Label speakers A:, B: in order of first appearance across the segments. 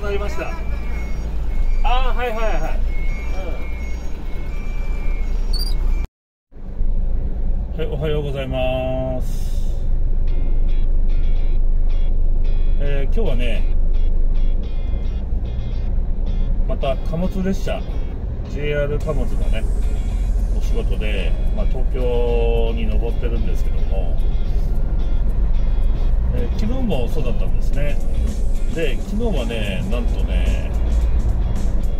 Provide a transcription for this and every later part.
A: くなりました。ああはいはいはい、うん、はいおはようございます。えー、今日はねまた貨物列車 JR 貨物のねお仕事で、まあ、東京に登ってるんですけども、えー、昨日もそうだったんですね。で昨日はねなんとね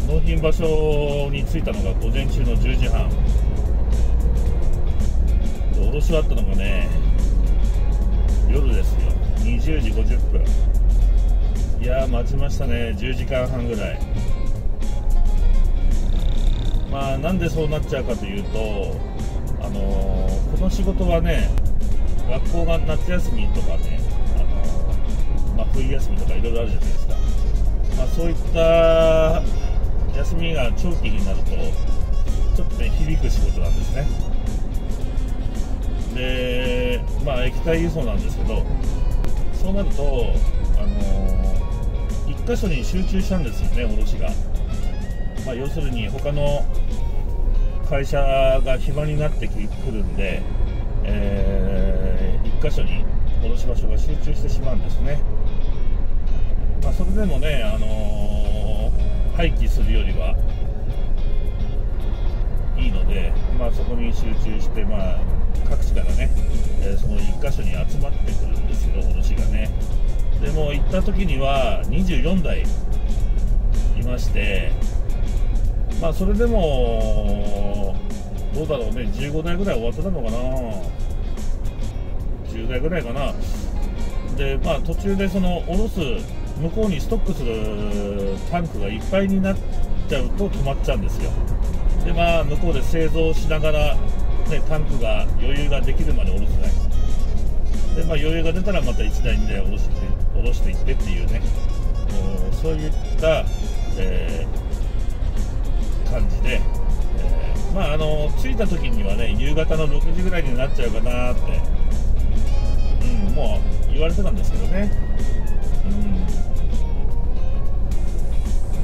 A: 納品場所に着いたのが午前中の10時半。で卸し終わったのがね夜ですよ。20時50分。いやー待ちましたね。10時間半ぐらい。まあなんでそうなっちゃうかというとあのー、この仕事はね学校が夏休みとかねまあ、冬休みとかいろいろあるじゃないですか、まあ、そういった休みが長期になるとちょっとね響く仕事なんですね。でまあ液体輸送なんですけどそうなるとあのー、1箇所に集中したんですよね卸が、まあ、要するに他の会社が暇になってくるんで、えー、1箇所に卸場所が集中してしまうんですね、それでもね、あのー、廃棄するよりはいいので、まあ、そこに集中して、まあ、各地からね、えー、その1箇所に集まってくるんですよ、卸がね。でも行った時には24台いまして、まあ、それでも、どうだろうね、15台ぐらい終わってたのかな、10台ぐらいかな。で、まあ、途中でその下ろす向こうにストックするタンクがいっぱいになっちゃうと止まっちゃうんですよ。でまあ向こうで製造しながら、ね、タンクが余裕ができるまで下ろせない。で、まあ、余裕が出たらまた1台2台下ろして下ろしていってっていうね。そういった、えー、感じで、えー、まああの着いた時にはね夕方の6時ぐらいになっちゃうかなって、うん、もう言われてたんですけどね。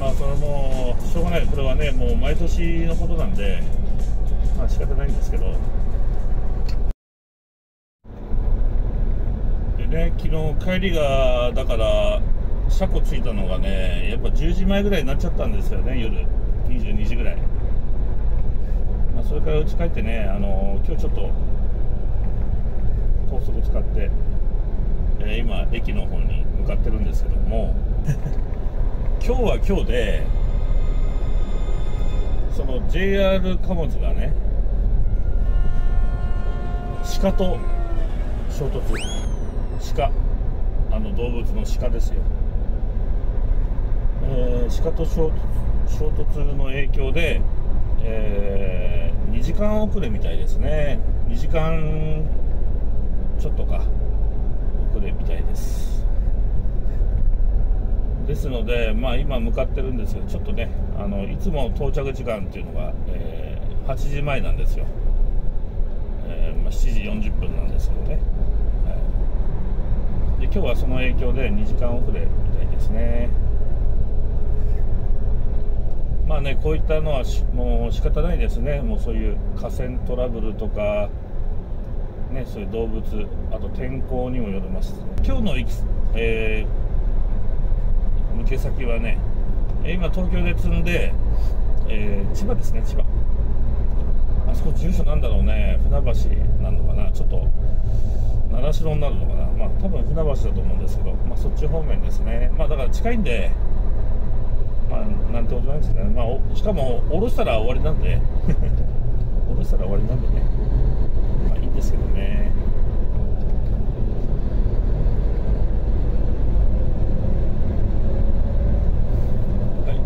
A: まあそれもしょうがない。これはねもう毎年のことなんでまあ仕方ないんですけど。でね昨日帰りがだから車庫着いたのがねやっぱ10時前ぐらいになっちゃったんですよね夜。22時ぐらい、まあ、それから家帰ってねあの今日ちょっと高速使って、えー、今駅の方に向かってるんですけども。今日は今日でその JR 貨物がね鹿と衝突。鹿。あの動物の鹿ですよ、えー、鹿と衝突の影響で、えー、2時間遅れみたいですね。2時間ちょっとか。遅れみたいです。ですので、まあ、今向かってるんですけどちょっとねあのいつも到着時間っていうのが、えー、8時前なんですよ、えー、まあ、7時40分なんですけどね、はい、で今日はその影響で2時間遅れみたいですね。まあねこういったのはもう仕方ないですね。もうそういう河川トラブルとかねそういう動物あと天候にもよります。今日の、えー向け先はね今東京で積んで、えー、千葉ですね千葉。あそこ住所なんだろうね船橋なのかな。ちょっと習志になるのかな。まあ多分船橋だと思うんですけど、まあ、そっち方面ですね。まあだから近いんでまあなんてことないですね。まあしかも下ろしたら終わりなんで。下ろしたら終わりなんでね。まあいいんですけどね。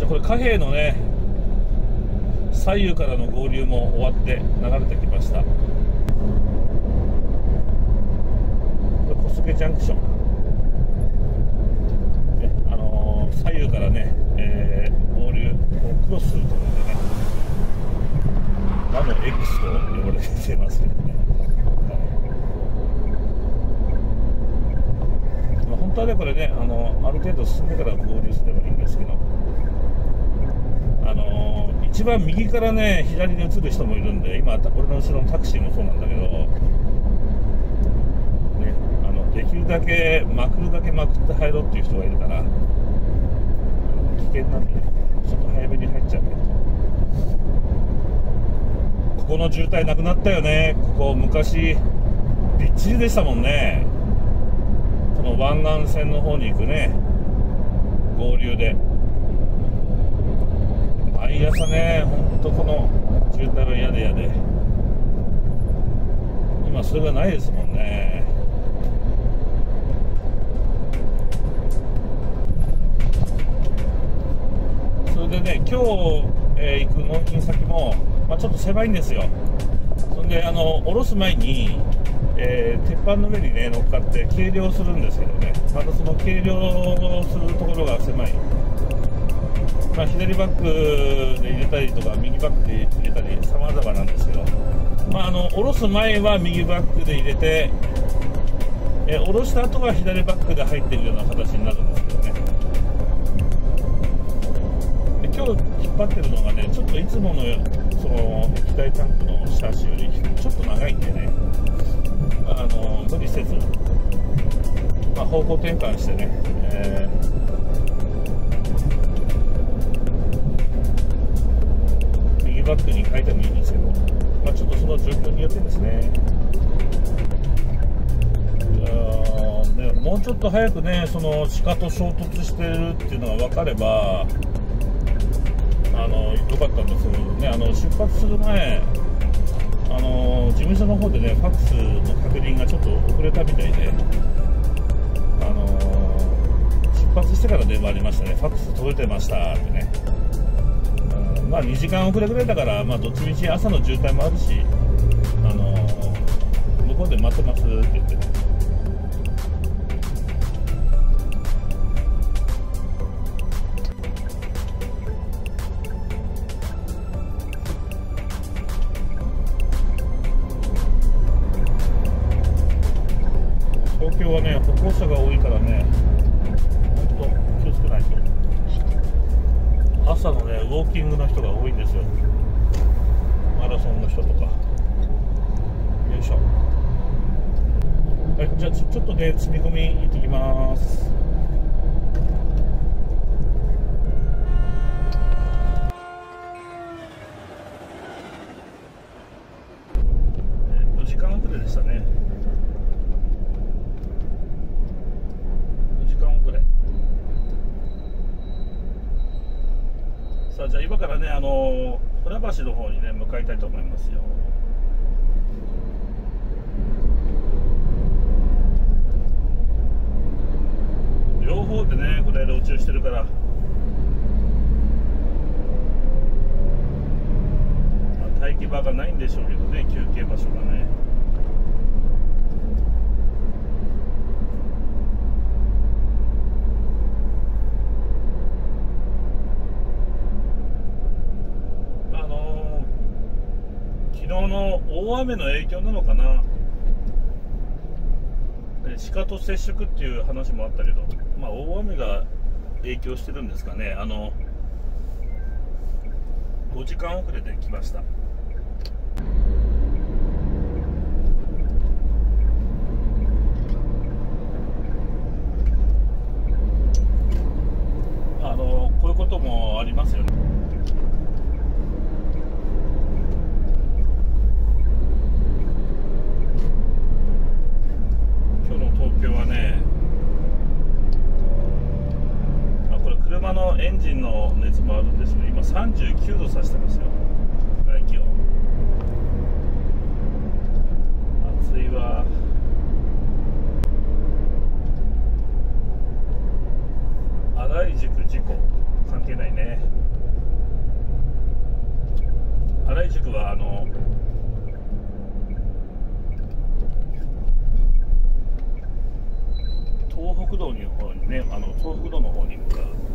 A: これ貨幣のね左右からの合流も終わって流れてきました。これ小菅ジャンクション、ねあのー、左右からね、えー、合流クロスするところでね魔の X と呼ばれてますけどね、まあ、本当はねこれねあのある程度進んでから合流すればいいんですけど。一番右からね左に移る人もいるんで今俺の後ろのタクシーもそうなんだけど、ね、あのできるだけまくるだけまくって入ろうっていう人がいるから危険なんで、ちょっと早めに入っちゃうけどここの渋滞なくなったよね。ここ昔びっちりでしたもんね。この湾岸線の方に行くね。合流で。毎朝ね本当この渋滞は嫌で嫌で。今それがないですもんね。それでね今日、えー、行く納品先も、まあ、ちょっと狭いんですよ。そんであの下ろす前にえー、鉄板の上にね乗っかって計量するんですけどね。またその計量するところが狭い、まあ、左バックで入れたりとか右バックで入れたり様々なんですけど、まあ、あの下ろす前は右バックで入れて、え、下ろした後は左バックで入っているような形になるんですけどね。今日引っ張ってるのがねちょっといつものその液体タンクのシャーシよりちょっと長いんでねあの無理せず、まあ、方向転換してね、えー、バックに変えてもいいんですけど、まあ、ちょっとその状況によってですね。ねもうちょっと早くねその鹿と衝突してるっていうのが分かればあのよかったんですけどねあの出発する前あの事務所の方でねファックスの確認がちょっと遅れたみたいで、あの出発してから電話ありましたね。ファックス届いてましたってね、まあ2時間遅れぐらいだから、まあ、どっちみち朝の渋滞もあるし、あの向こうで待ってますって言ってングの人が多いんですよ。マラソンの人とか。よいしょ。はいじゃあちょっとね積み込み行ってきます。すよ。両方でねこれ宇宙してるから。待機場がないんでしょうけどね休憩場所がね。雨の影響なのかな？鹿と接触っていう話もあったけど、まあ、大雨が影響してるんですかね？あの5時間遅れで来ました。あのこういうこともありますよねエンジンの熱もあるんですね今39度さしてますよ外気温暑いわ荒井塾事故関係ないね荒井塾はあの東北道の方にねあの東北道の方に向かう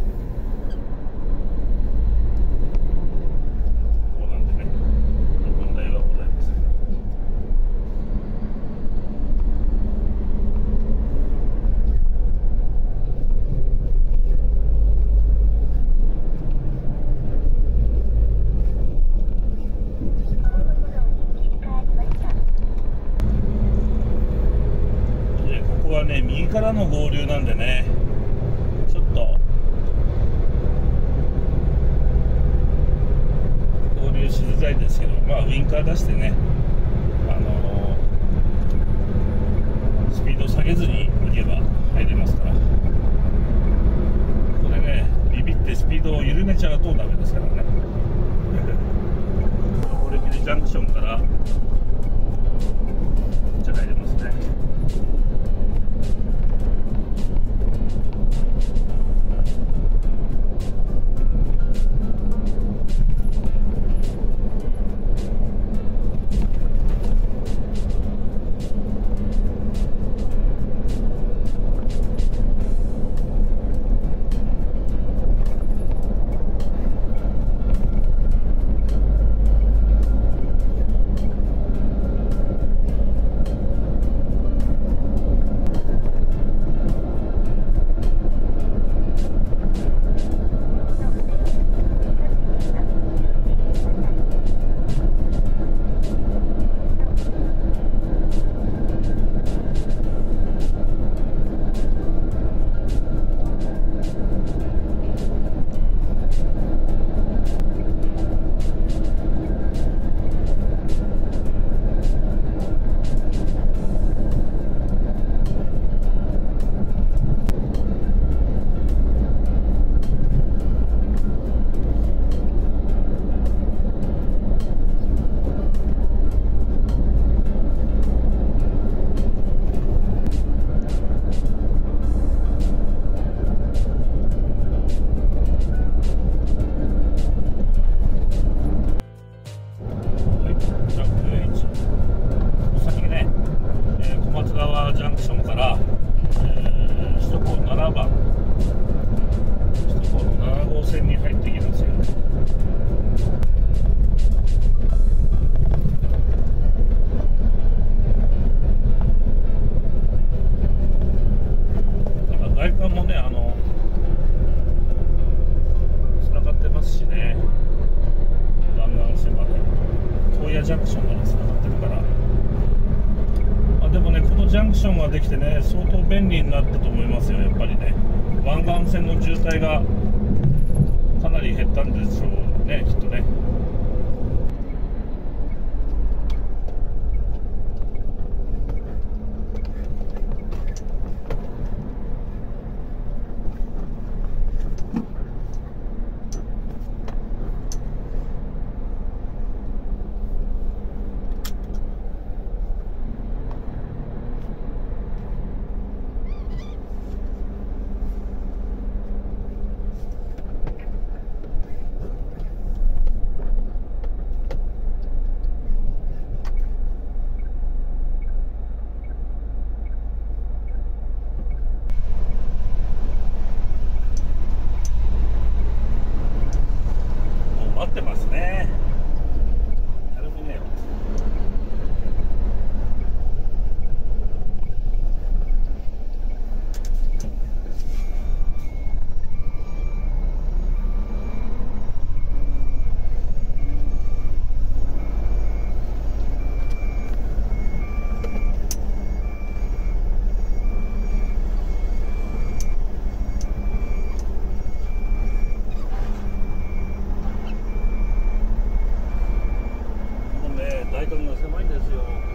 A: ね右からの合流なんでね。ちょっと。合流しづらいですけどまあウインカー出してね。あのー、スピードを下げずに行けば入れますから。これねビビってスピードを緩めちゃうとダメですからね。堀切ジャンクションからじゃ入れますね。トが狭いんですよ。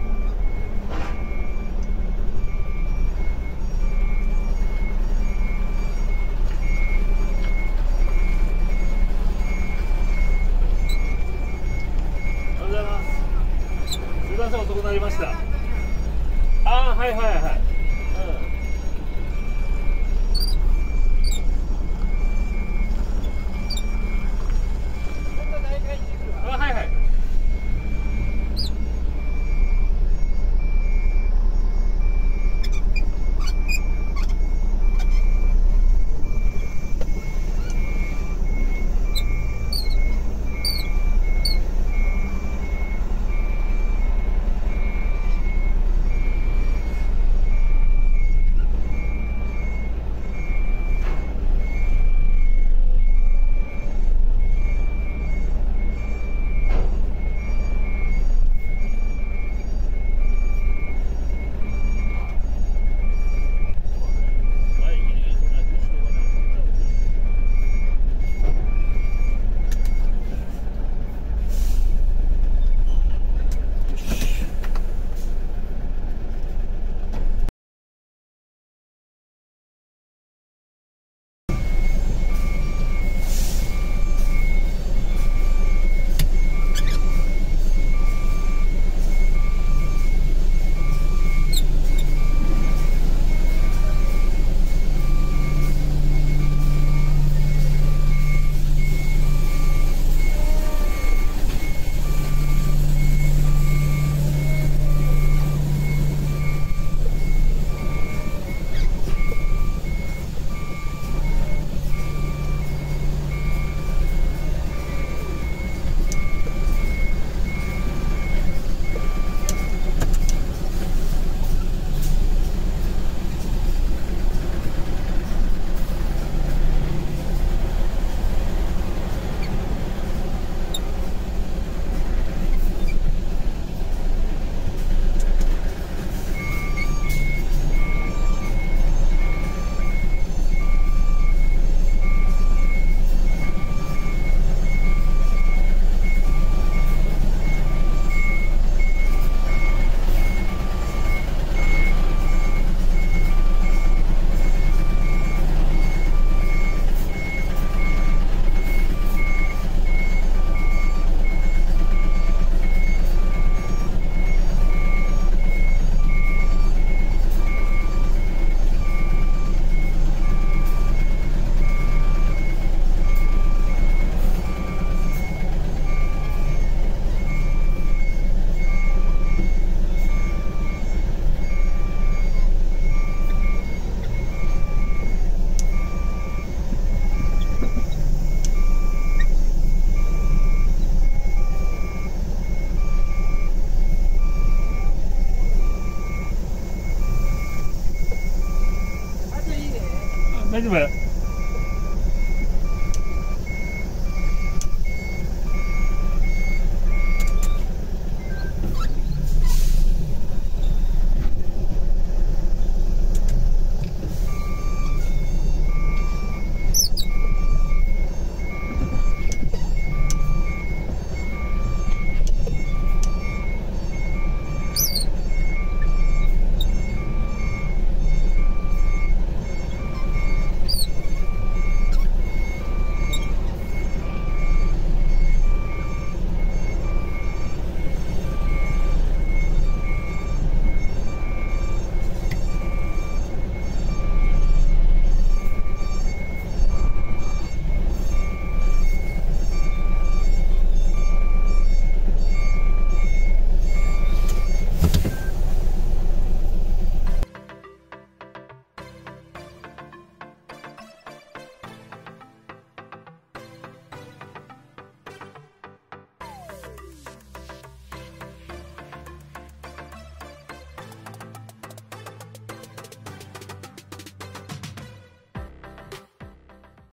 A: with